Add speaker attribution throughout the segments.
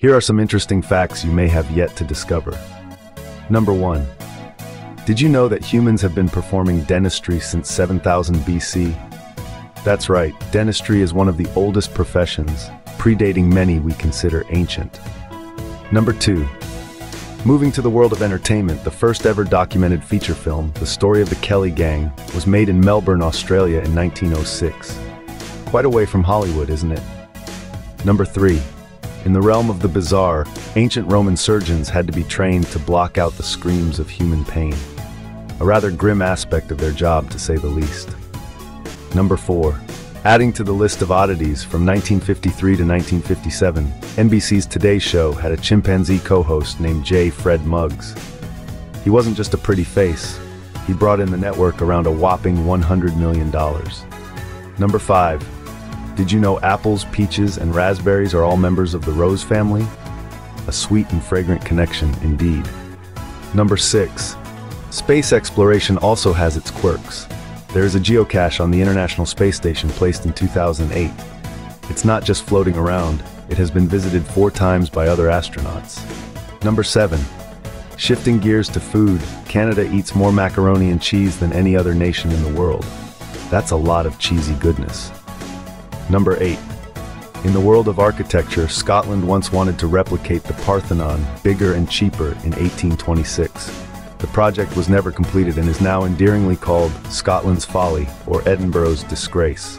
Speaker 1: Here are some interesting facts you may have yet to discover. Number 1. Did you know that humans have been performing dentistry since 7000 BC? That's right, dentistry is one of the oldest professions, predating many we consider ancient. Number 2. Moving to the world of entertainment, the first ever documented feature film, The Story of the Kelly Gang, was made in Melbourne, Australia in 1906. Quite away from Hollywood, isn't it? Number 3. In the realm of the bizarre, ancient Roman surgeons had to be trained to block out the screams of human pain. A rather grim aspect of their job, to say the least. Number 4. Adding to the list of oddities from 1953 to 1957, NBC's Today Show had a chimpanzee co-host named J. Fred Muggs. He wasn't just a pretty face, he brought in the network around a whopping $100 million. Number 5. Did you know apples, peaches, and raspberries are all members of the rose family? A sweet and fragrant connection indeed. Number 6. Space exploration also has its quirks. There is a geocache on the International Space Station placed in 2008. It's not just floating around, it has been visited four times by other astronauts. Number 7. Shifting gears to food, Canada eats more macaroni and cheese than any other nation in the world. That's a lot of cheesy goodness. Number 8. In the world of architecture, Scotland once wanted to replicate the Parthenon, bigger and cheaper, in 1826. The project was never completed and is now endearingly called Scotland's Folly or Edinburgh's Disgrace.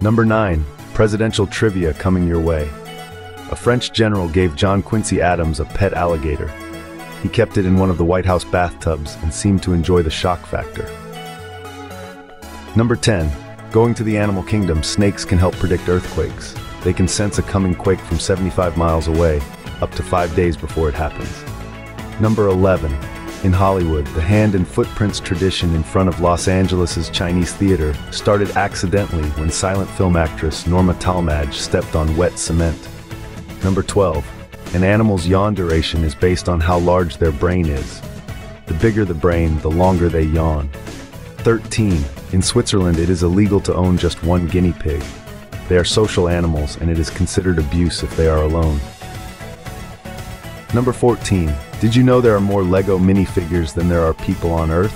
Speaker 1: Number 9. Presidential trivia coming your way. A French general gave John Quincy Adams a pet alligator. He kept it in one of the White House bathtubs and seemed to enjoy the shock factor. Number 10. Going to the animal kingdom, snakes can help predict earthquakes. They can sense a coming quake from 75 miles away, up to five days before it happens. Number 11. In Hollywood, the hand and footprints tradition in front of Los Angeles' Chinese theater started accidentally when silent film actress Norma Talmadge stepped on wet cement. Number 12. An animal's yawn duration is based on how large their brain is. The bigger the brain, the longer they yawn. 13. In Switzerland, it is illegal to own just one guinea pig. They are social animals and it is considered abuse if they are alone. Number 14. Did you know there are more LEGO minifigures than there are people on Earth?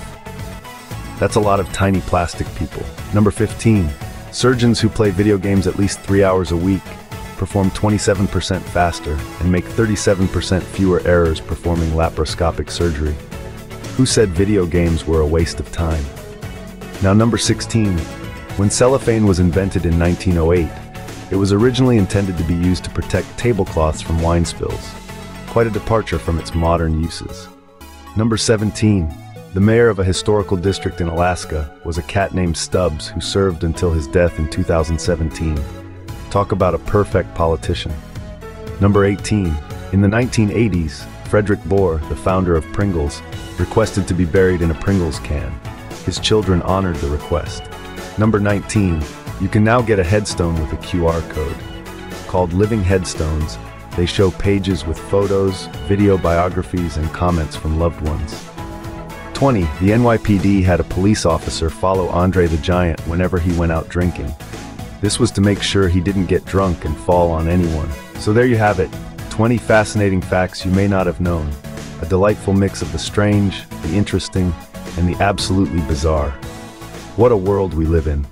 Speaker 1: That's a lot of tiny plastic people. Number 15. Surgeons who play video games at least three hours a week perform 27% faster and make 37% fewer errors performing laparoscopic surgery. Who said video games were a waste of time? Now number 16. When cellophane was invented in 1908, it was originally intended to be used to protect tablecloths from wine spills quite a departure from its modern uses. Number 17. The mayor of a historical district in Alaska was a cat named Stubbs who served until his death in 2017. Talk about a perfect politician. Number 18. In the 1980s, Frederick Baur, the founder of Pringles, requested to be buried in a Pringles can. His children honored the request. Number 19. You can now get a headstone with a QR code. Called Living Headstones, they show pages with photos, video biographies, and comments from loved ones. 20. The NYPD had a police officer follow Andre the Giant whenever he went out drinking. This was to make sure he didn't get drunk and fall on anyone. So there you have it, 20 fascinating facts you may not have known. A delightful mix of the strange, the interesting, and the absolutely bizarre. What a world we live in.